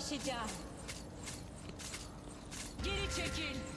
savaşacağım. Geri çekil.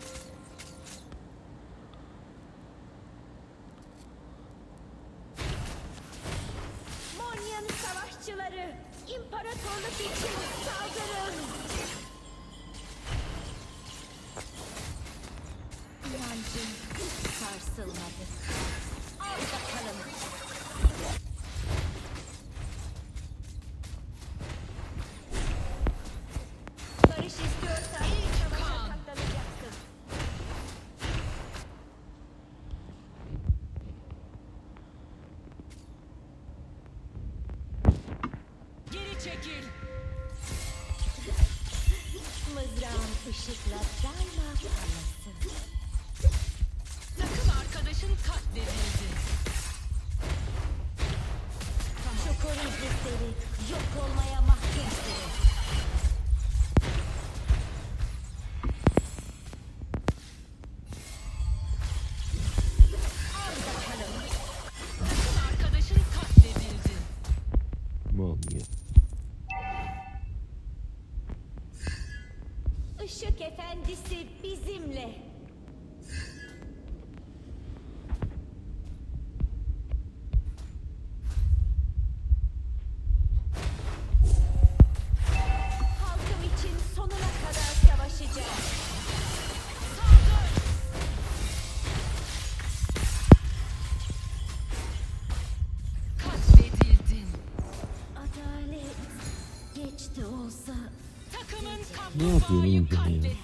Yapıyorsun oğlum sen ya?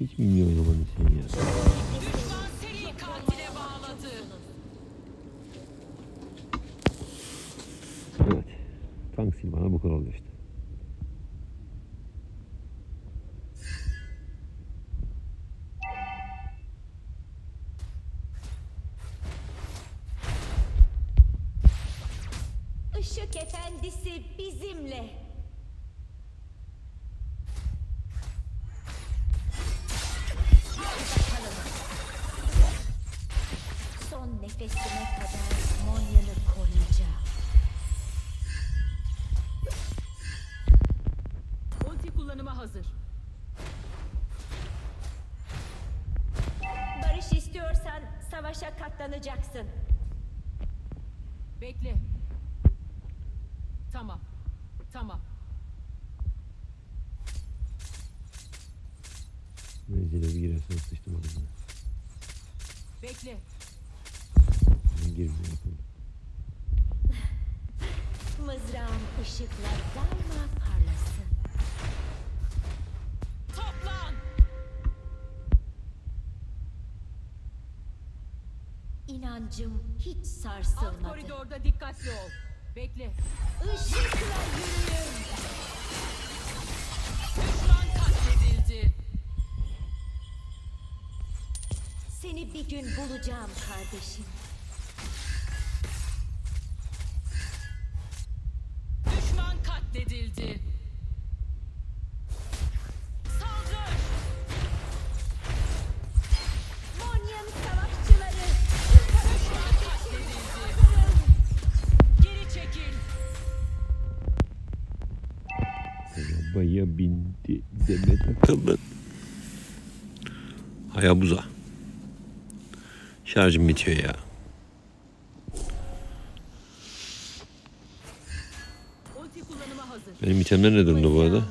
Hiç bilmiyor oynamanı sen ya. Evet. Tank silvana bu kadar oluyor işte. Işık efendisi bizimle. Tamam. Menzile bir girersen sıçtım ağzına. Bekle. Ben girmiyor yapalım. Mızrağım ışıkla daima parlasın. Toplan. İnancım hiç Alt sarsılmadı. koridorda dikkatli ol. Bekle. Işıkla yürüyün. Düşman katledildi. Seni bir gün bulacağım kardeşim. Demet Akalın. Hayabuza. Şarjım bitiyor ya. Benim itemler ne durumda bu arada?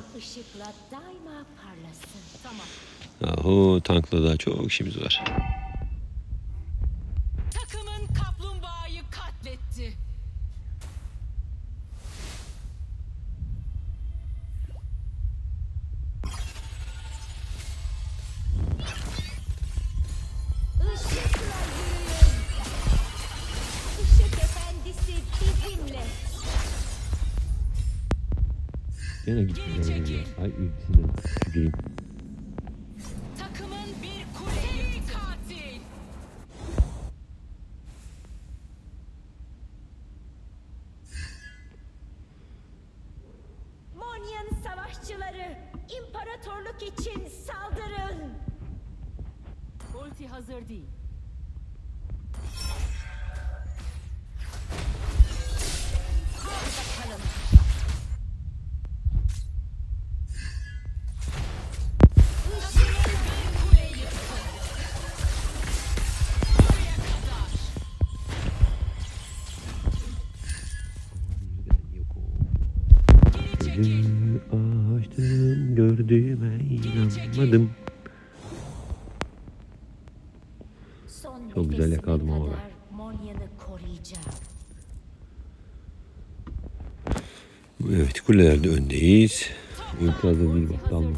Yahu tankla daha çok işimiz var. 柳くんがいるはい、うちの次。Son Çok güzel yakaladım ama koruyacağım. Evet kulelerde öndeyiz. Hazır değil bak dalma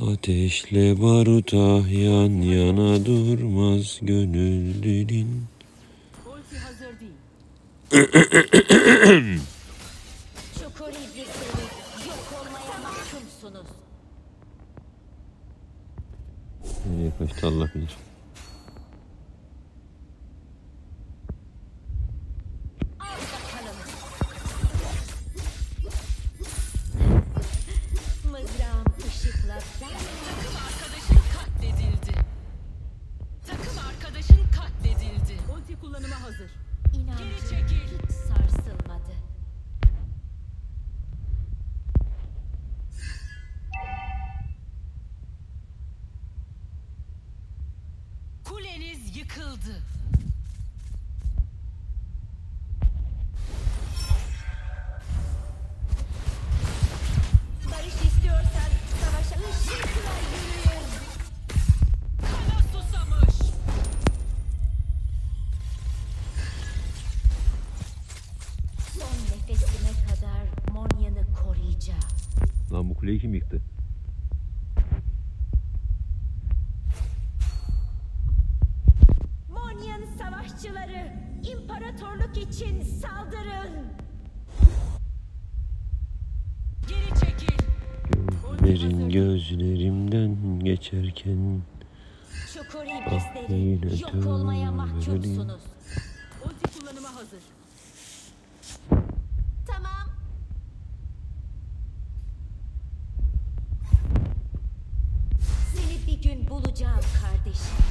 Ateşle baruta yan yana durmaz olmaya mahkumsunuz. Nereye kaçtı Allah bilir. Kuleniz yıkıldı. Barış istiyorsan savaşa ışıkla yürüyün. Kana susamış. Son nefesime kadar Monya'nı koruyacağım. Lan bu kuleyi kim yıktı? Gözlerimden geçerken Çukur Ah, iblisleri yok olmaya mahkumsunuz. Ulti kullanıma hazır. Tamam. Seni bir gün bulacağım kardeşim.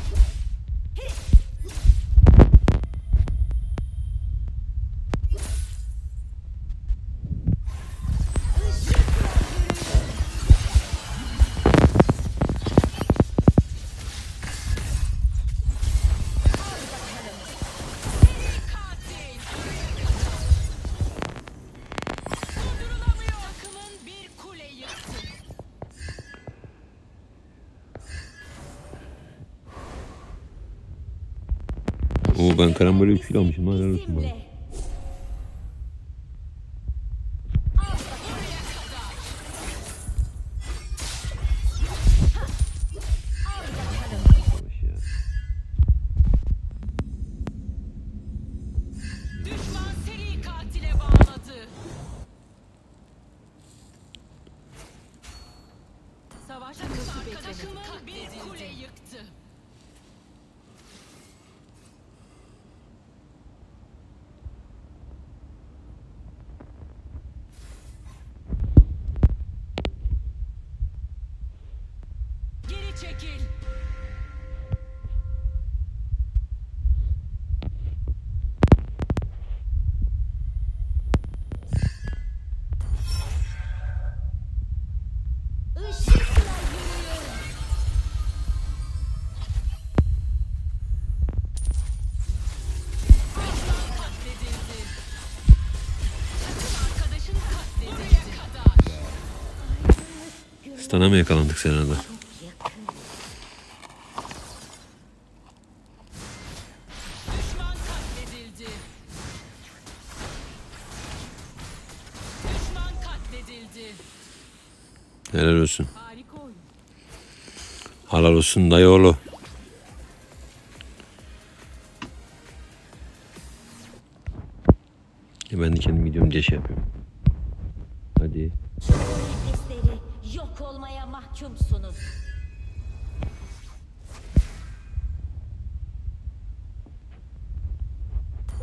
Oo ben karambole 3 kilo almışım. Helal olsun bana. Kadar. Stana mı yakalandık Sena'da? Olsun. Harika oyun. Halal olsun dayı oğlu. Ya ben de kendim gidiyorum diye şey yapıyorum. Hadi. Yok olmaya mahkumsunuz.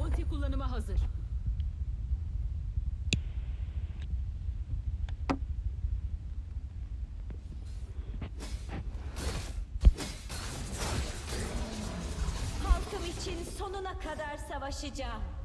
Ulti kullanıma hazır. Savaşacağım.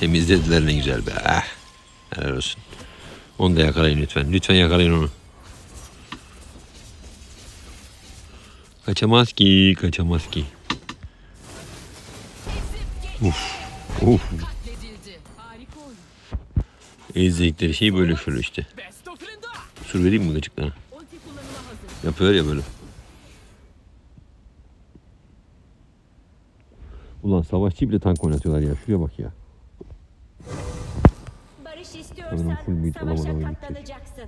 Temizlediler ne güzel be. Ah. Helal olsun. Onu da yakalayın lütfen. Lütfen yakalayın onu. Kaçamaz ki, kaçamaz ki. Uf. Uf. Ezecekleri şey böyle şöyle işte. Sur vereyim mi gıcıklarına? Yapıyor ya böyle. Ulan savaşçı bile tank oynatıyorlar ya. Şuraya bak ya. İstiyorsan bitecek. katlanacaksın.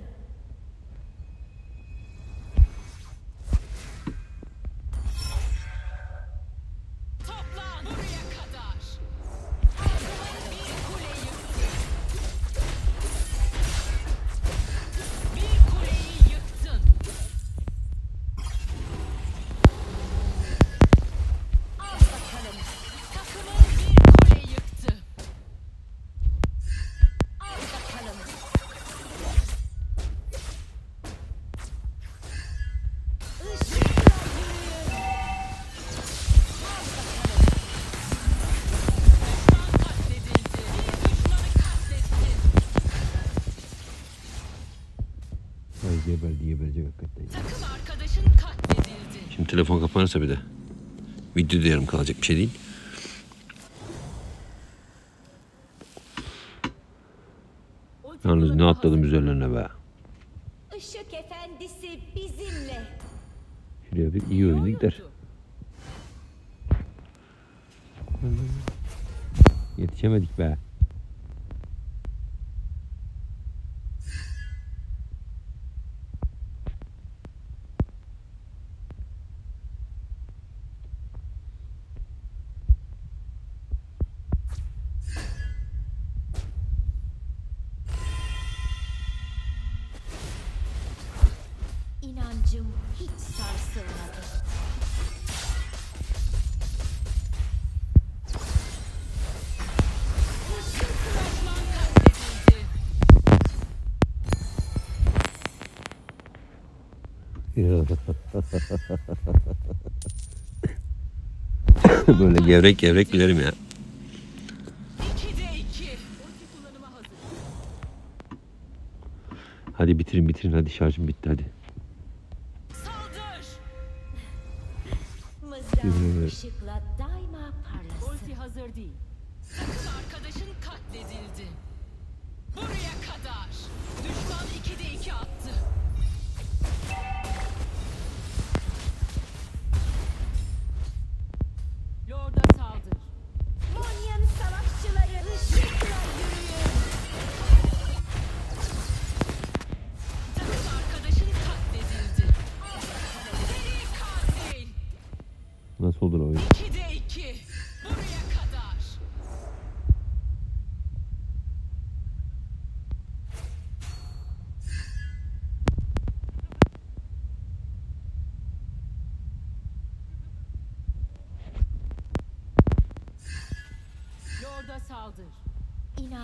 Geberdi geberecek hakikaten. Takım arkadaşın katledildi. Şimdi telefon kapanırsa bir de. Video da yarım kalacak bir şey değil. Yalnız ne atladım üzerlerine be. Işık efendisi bizimle. Şuraya bir iyi oyunu gider. Yetişemedik be. Böyle gevrek gevrek gülerim ya. Hadi bitirin bitirin hadi şarjım bitti hadi. Saldır. Mızrağın Evet. ışıkla daima parlasın. Ulti hazır değil. Takım arkadaşın katledildi. Buraya kadar. Düşman 2'de 2 attı.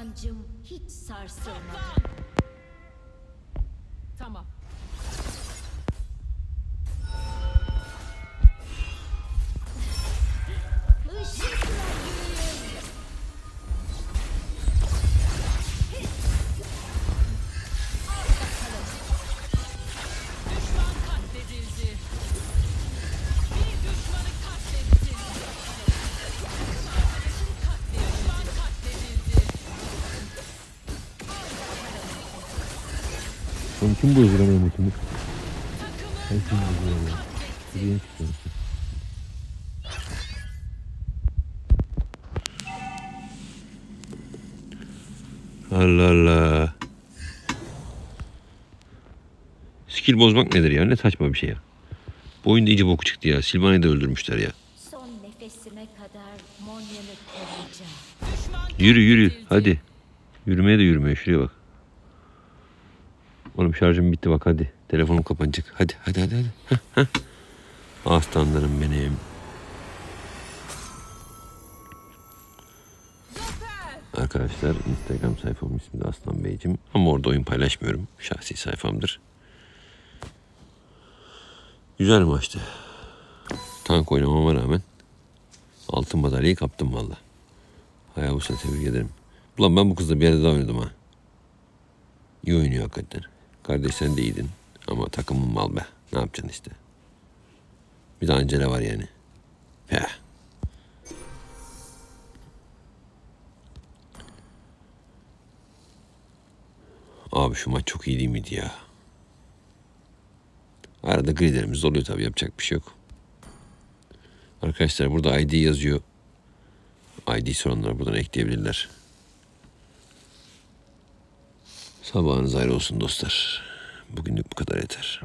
İnancım hiç sarsılmadı. Oğlum kim bu özgür ama mutluluk? Takımın kim bu ya? katletti. Yeni çıktı. Allah Allah. Skill bozmak nedir ya? Ne saçma bir şey ya. Bu oyunda iyice boku çıktı ya. Silvana'yı da öldürmüşler ya. Son nefesime kadar Monya'nı koruyacağım. Düşman Yürü yürü hadi. Yürümeye de yürümeye şuraya bak. Oğlum şarjım bitti bak hadi. Telefonum kapanacak. Hadi hadi hadi hadi. Aslanlarım benim. Arkadaşlar Instagram sayfam ismi de Aslan Beyciğim. Ama orada oyun paylaşmıyorum. Şahsi sayfamdır. Güzel maçtı. Tank oynamama rağmen altın madalyayı kaptım valla. Hayabusa tebrik ederim. Ulan ben bu kızla bir yerde daha oynadım ha. İyi oynuyor hakikaten. Kardeş sen de iyiydin. Ama takımın mal be. Ne yapacaksın işte. Bir de Ancela var yani. Peh. Abi şu maç çok iyi değil miydi ya? Arada griderimiz oluyor tabii yapacak bir şey yok. Arkadaşlar burada ID yazıyor. ID soranlar buradan ekleyebilirler. Sabahınız ayrı olsun dostlar. Bugünlük bu kadar yeter.